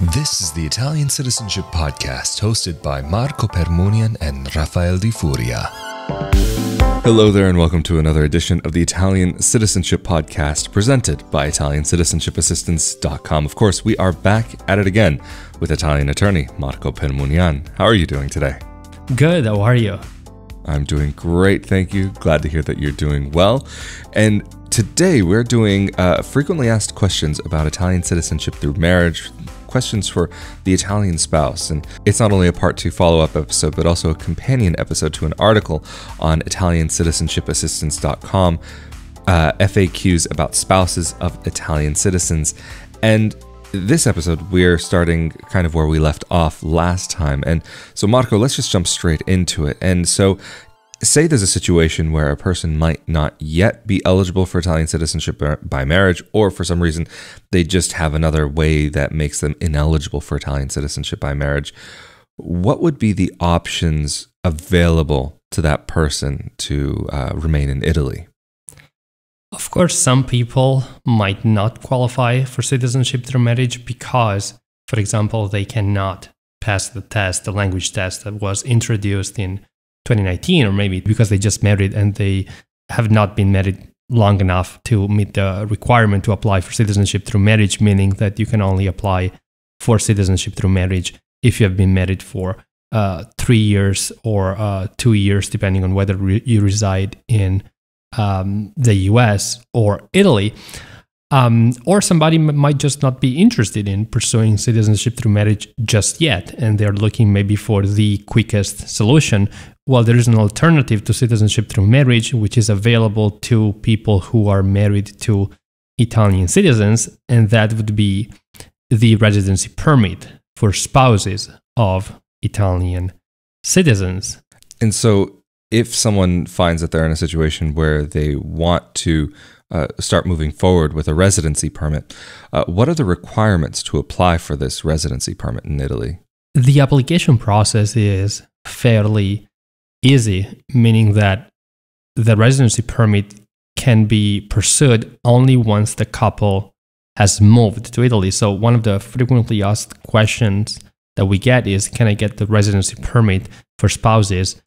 This is the Italian Citizenship Podcast hosted by Marco Permunian and Rafael Di Furia. Hello there, and welcome to another edition of the Italian Citizenship Podcast presented by ItaliancitizenshipAssistance.com. Of course, we are back at it again with Italian attorney Marco Permunian. How are you doing today? Good. How are you? I'm doing great, thank you. Glad to hear that you're doing well. And today we're doing uh, frequently asked questions about Italian citizenship through marriage, questions for the Italian spouse. And it's not only a part two follow up episode, but also a companion episode to an article on ItaliancitizenshipAssistance.com, uh, FAQs about spouses of Italian citizens. And this episode, we're starting kind of where we left off last time. And so, Marco, let's just jump straight into it. And so, say there's a situation where a person might not yet be eligible for Italian citizenship by marriage, or for some reason they just have another way that makes them ineligible for Italian citizenship by marriage. What would be the options available to that person to uh, remain in Italy? Of course, some people might not qualify for citizenship through marriage because, for example, they cannot pass the test, the language test that was introduced in 2019, or maybe because they just married and they have not been married long enough to meet the requirement to apply for citizenship through marriage, meaning that you can only apply for citizenship through marriage if you have been married for uh, three years or uh, two years, depending on whether re- you reside in um, the US or Italy. Um, or somebody m- might just not be interested in pursuing citizenship through marriage just yet, and they're looking maybe for the quickest solution. Well, there is an alternative to citizenship through marriage, which is available to people who are married to Italian citizens, and that would be the residency permit for spouses of Italian citizens. And so, if someone finds that they're in a situation where they want to uh, start moving forward with a residency permit, uh, what are the requirements to apply for this residency permit in Italy? The application process is fairly easy, meaning that the residency permit can be pursued only once the couple has moved to Italy. So, one of the frequently asked questions that we get is Can I get the residency permit for spouses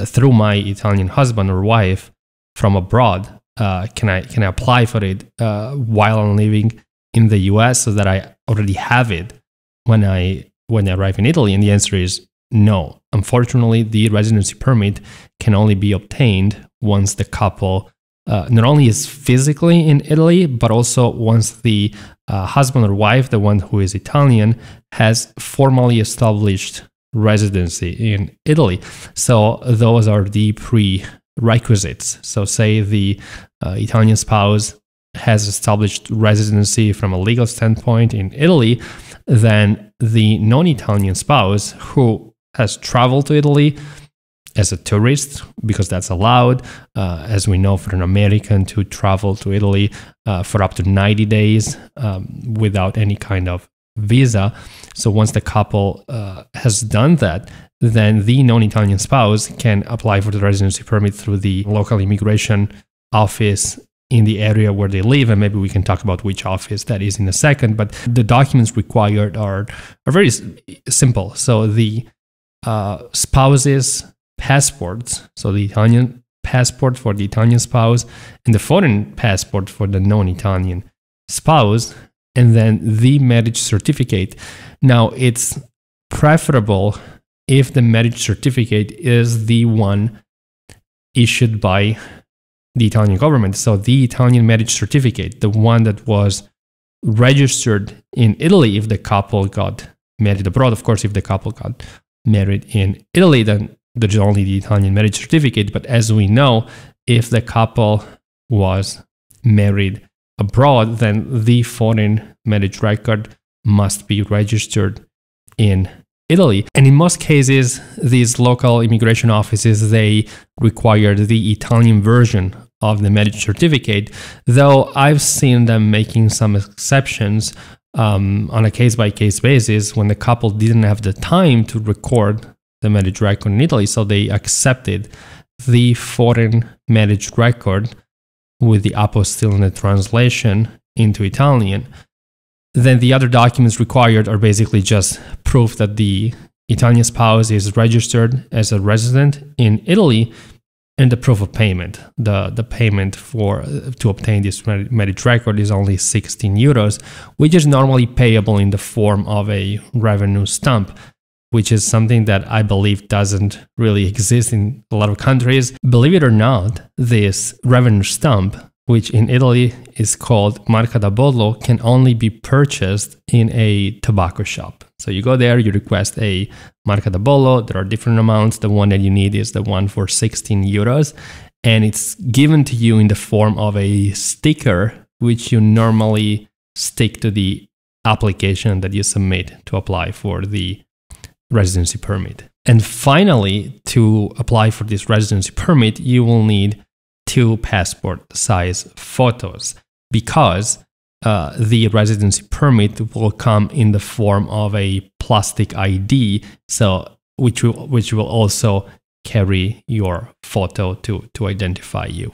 through my Italian husband or wife from abroad. Uh, can I can I apply for it uh, while I'm living in the U.S. so that I already have it when I when I arrive in Italy? And the answer is no. Unfortunately, the residency permit can only be obtained once the couple uh, not only is physically in Italy, but also once the uh, husband or wife, the one who is Italian, has formally established residency in Italy. So those are the prerequisites. So, say the uh, Italian spouse has established residency from a legal standpoint in Italy, then the non Italian spouse who has traveled to Italy as a tourist, because that's allowed, uh, as we know, for an American to travel to Italy uh, for up to 90 days um, without any kind of visa. So once the couple uh, has done that, then the non-Italian spouse can apply for the residency permit through the local immigration office in the area where they live, and maybe we can talk about which office that is in a second. But the documents required are are very simple. So the uh, spouse's passports, so the Italian passport for the Italian spouse, and the foreign passport for the non-Italian spouse, and then the marriage certificate. Now, it's preferable if the marriage certificate is the one issued by the Italian government. So, the Italian marriage certificate, the one that was registered in Italy if the couple got married abroad. Of course, if the couple got married in Italy, then there's only the Italian marriage certificate. But as we know, if the couple was married abroad, then the foreign marriage record must be registered in Italy. And in most cases, these local immigration offices they require the Italian version of the marriage certificate, though I've seen them making some exceptions um, on a case by case basis when the couple didn't have the time to record the marriage record in Italy, so they accepted the foreign marriage record with the apostille and the translation into Italian. then the other documents required are basically just proof that the Italian spouse is registered as a resident in Italy and the proof of payment. The, the payment for uh, to obtain this marriage record is only 16 euros, which is normally payable in the form of a revenue stamp, which is something that I believe doesn't really exist in a lot of countries. Believe it or not, this revenue stamp which in Italy is called Marca da Bollo, can only be purchased in a tobacco shop. So you go there, you request a Marca da Bollo. There are different amounts. The one that you need is the one for 16 euros. And it's given to you in the form of a sticker, which you normally stick to the application that you submit to apply for the residency permit. And finally, to apply for this residency permit, you will need two passport size photos because uh, the residency permit will come in the form of a plastic ID, so which will, which will also carry your photo to, to identify you.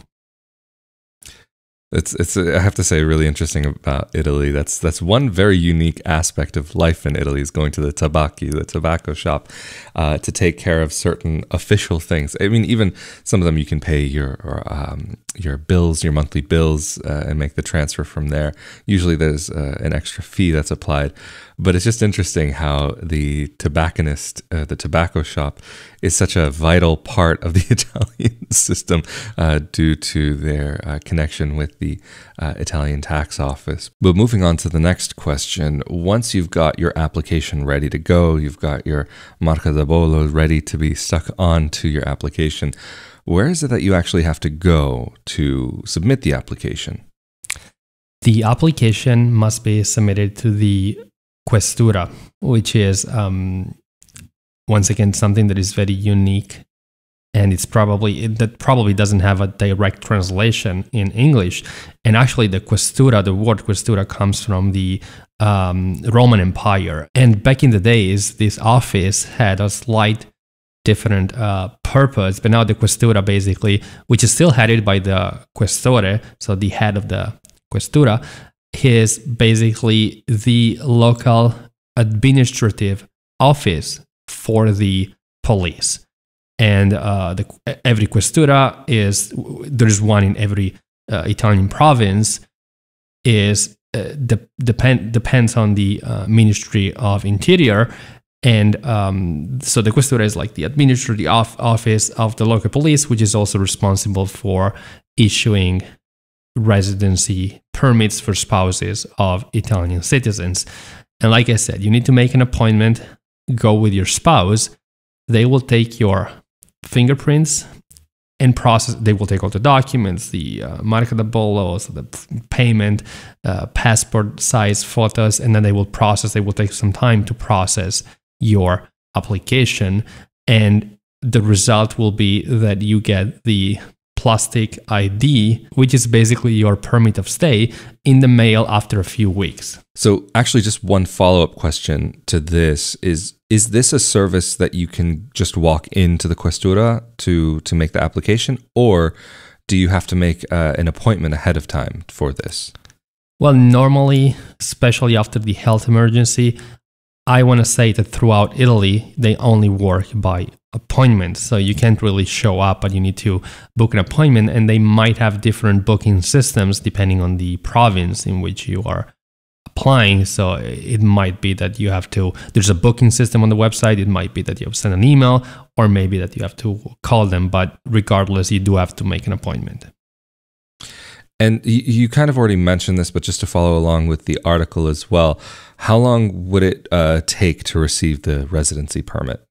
It's it's I have to say really interesting about Italy. That's that's one very unique aspect of life in Italy is going to the tabacchi, the tobacco shop, uh, to take care of certain official things. I mean, even some of them you can pay your um, your bills, your monthly bills, uh, and make the transfer from there. Usually, there's uh, an extra fee that's applied, but it's just interesting how the tobacconist, uh, the tobacco shop, is such a vital part of the Italian system uh, due to their uh, connection with the uh, Italian tax office. But moving on to the next question, once you've got your application ready to go, you've got your Marca da Bollo ready to be stuck onto your application, where is it that you actually have to go to submit the application? The application must be submitted to the Questura, which is um, once again something that is very unique and it's probably it, that probably doesn't have a direct translation in English. And actually, the questura, the word questura, comes from the um, Roman Empire. And back in the days, this office had a slight different uh, purpose. But now the questura, basically, which is still headed by the questore, so the head of the questura, is basically the local administrative office for the police. And uh, the, every questura is there's one in every uh, Italian province. Is uh, de- depend depends on the uh, Ministry of Interior, and um, so the questura is like the administrative office of the local police, which is also responsible for issuing residency permits for spouses of Italian citizens. And like I said, you need to make an appointment, go with your spouse. They will take your fingerprints and process. They will take all the documents, the uh, bollo, so the payment, uh, passport size photos, and then they will process. They will take some time to process your application, and the result will be that you get the plastic ID, which is basically your permit of stay, in the mail after a few weeks. So, actually, just one follow up question to this is Is this a service that you can just walk into the Questura to, to make the application, or do you have to make uh, an appointment ahead of time for this? Well, normally, especially after the health emergency, I want to say that throughout Italy, they only work by appointment. So you can't really show up, but you need to book an appointment. And they might have different booking systems depending on the province in which you are applying. So it might be that you have to, there's a booking system on the website. It might be that you have to send an email, or maybe that you have to call them. But regardless, you do have to make an appointment. And you kind of already mentioned this, but just to follow along with the article as well, how long would it uh, take to receive the residency permit?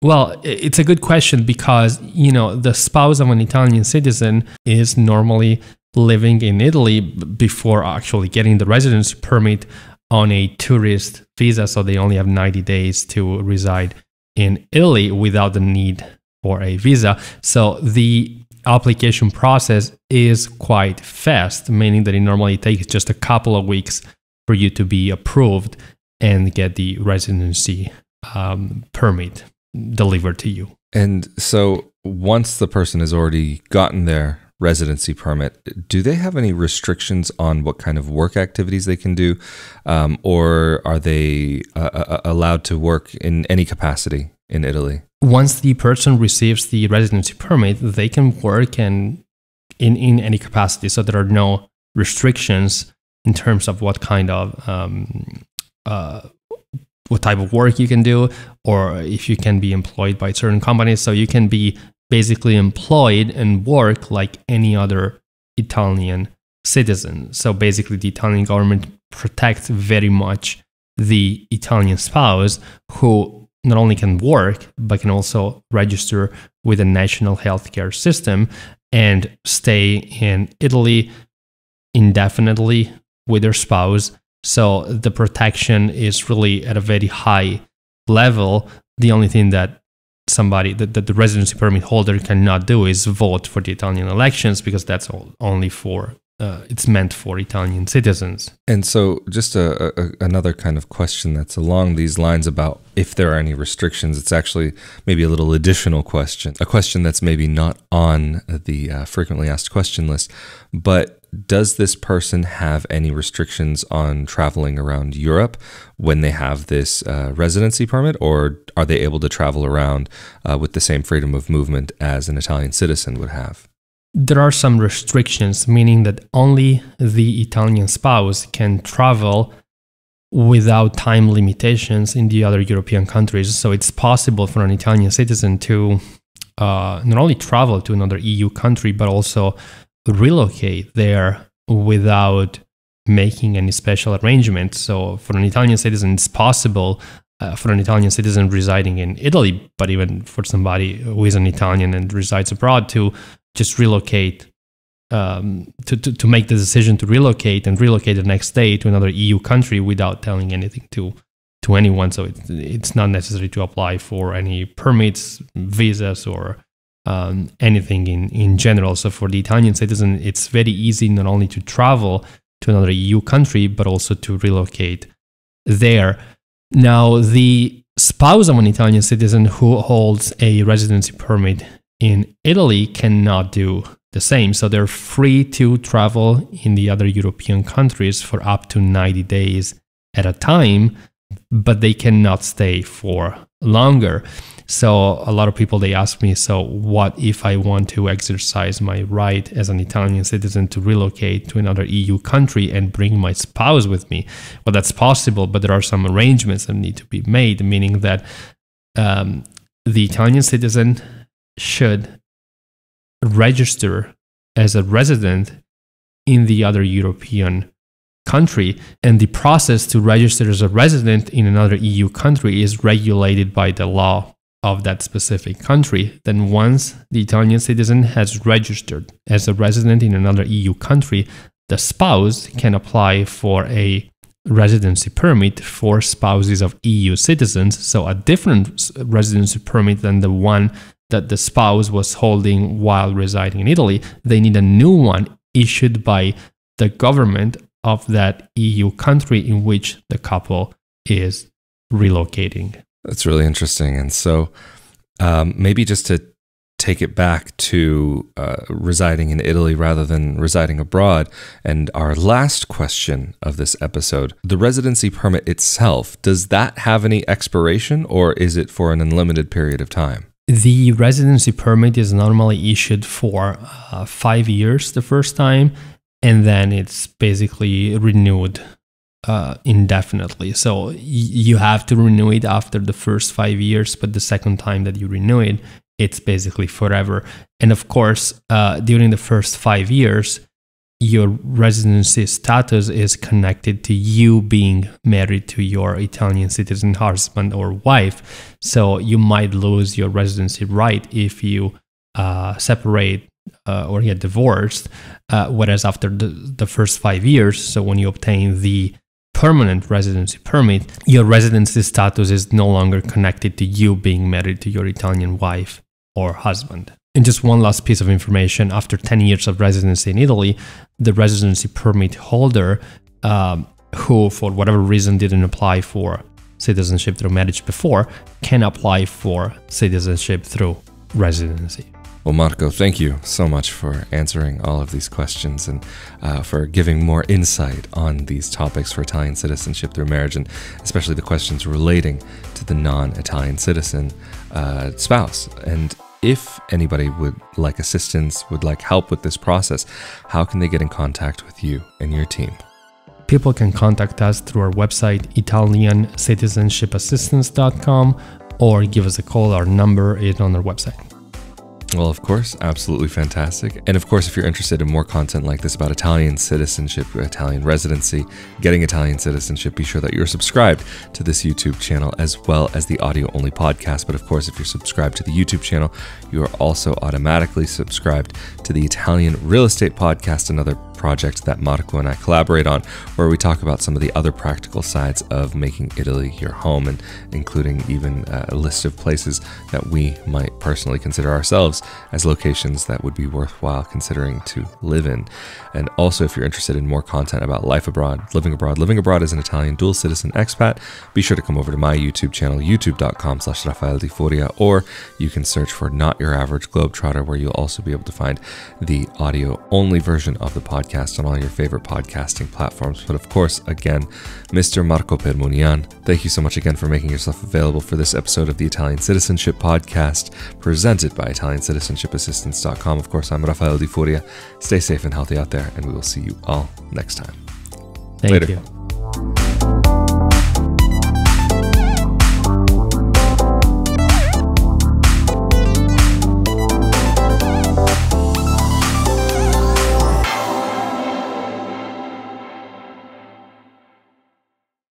Well, it's a good question because, you know, the spouse of an Italian citizen is normally living in Italy before actually getting the residence permit on a tourist visa. So they only have 90 days to reside in Italy without the need for a visa. So the application process is quite fast, meaning that it normally takes just a couple of weeks for you to be approved and get the residency um, permit delivered to you. And so once the person has already gotten their residency permit, do they have any restrictions on what kind of work activities they can do, um, or are they uh, uh, uh, allowed to work in any capacity in Italy? Once the person receives the residency permit, they can work and in in any capacity. So there are no restrictions in terms of what kind of um, uh, what type of work you can do, or if you can be employed by certain companies. So you can be basically employed and work like any other Italian citizen. So basically, the Italian government protects very much the Italian spouse who not only can work but can also register with the national healthcare system and stay in Italy indefinitely with their spouse. So the protection is really at a very high level. The only thing that somebody that, that the residency permit holder cannot do is vote for the Italian elections because that's all, only for uh, it's meant for Italian citizens. And so, just a, a, another kind of question that's along these lines about if there are any restrictions. It's actually maybe a little additional question, a question that's maybe not on the uh, frequently asked question list, but does this person have any restrictions on traveling around Europe when they have this uh, residency permit, or are they able to travel around uh, with the same freedom of movement as an Italian citizen would have? There are some restrictions, meaning that only the Italian spouse can travel without time limitations in the other European countries. So it's possible for an Italian citizen to uh, not only travel to another EU country, but also relocate there without making any special arrangements. So, for an Italian citizen, it's possible uh, for an Italian citizen residing in Italy, but even for somebody who is an Italian and resides abroad to just relocate, um, to, to, to make the decision to relocate and relocate the next day to another EU country without telling anything to to anyone. So it, it's not necessary to apply for any permits, visas, or um, anything in, in general. So for the Italian citizen, it's very easy not only to travel to another EU country, but also to relocate there. Now, the spouse of an Italian citizen who holds a residency permit in Italy cannot do the same. So they're free to travel in the other European countries for up to 90 days at a time, but they cannot stay for longer. So a lot of people they ask me, so what if I want to exercise my right as an Italian citizen to relocate to another EU country and bring my spouse with me? Well, that's possible, but there are some arrangements that need to be made, meaning that um, the Italian citizen should register as a resident in the other European country. And the process to register as a resident in another EU country is regulated by the law of that specific country, then once the Italian citizen has registered as a resident in another EU country, the spouse can apply for a residency permit for spouses of EU citizens, so a different residency permit than the one that the spouse was holding while residing in Italy. They need a new one issued by the government of that EU country in which the couple is relocating. That's really interesting. And so, um, maybe just to take it back to uh, residing in Italy rather than residing abroad. And our last question of this episode the residency permit itself, does that have any expiration or is it for an unlimited period of time? The residency permit is normally issued for uh, five years the first time, and then it's basically renewed uh, indefinitely. So y- you have to renew it after the first five years, but the second time that you renew it, it's basically forever. And of course, uh, during the first five years, your residency status is connected to you being married to your Italian citizen husband or wife. So you might lose your residency right if you uh, separate uh, or get divorced. Uh, whereas after the, the first five years, so when you obtain the permanent residency permit, your residency status is no longer connected to you being married to your Italian wife or husband. And just one last piece of information after 10 years of residency in Italy, the residency permit holder um, who, for whatever reason, didn't apply for citizenship through marriage before can apply for citizenship through residency. Well, Marco, thank you so much for answering all of these questions and uh, for giving more insight on these topics for Italian citizenship through marriage, and especially the questions relating to the non Italian citizen uh, spouse. And if anybody would like assistance, would like help with this process, how can they get in contact with you and your team? People can contact us through our website, Italiancitizenshipassistance.com, or give us a call. Our number is on our website. Well, of course, absolutely fantastic. And of course, if you're interested in more content like this about Italian citizenship, Italian residency, getting Italian citizenship, be sure that you're subscribed to this YouTube channel as well as the audio only podcast. But of course, if you're subscribed to the YouTube channel, you are also automatically subscribed to the Italian Real Estate Podcast, another project that Marco and I collaborate on, where we talk about some of the other practical sides of making Italy your home, and including even uh, a list of places that we might personally consider ourselves as locations that would be worthwhile considering to live in. And also, if you're interested in more content about life abroad, living abroad, living abroad as an Italian dual citizen expat, be sure to come over to my YouTube channel, youtube.com slash Rafael Di Furia, or you can search for Not Your Average Globetrotter, where you'll also be able to find the audio only version of the podcast on all your favorite podcasting platforms. But of course, again, Mr. Marco Permunian, thank you so much again for making yourself available for this episode of the Italian Citizenship Podcast, presented by ItaliancitizenshipAssistance.com. Of course, I'm Rafael Di Furia. Stay safe and healthy out there, and we will see you all next time. Thank Later. you.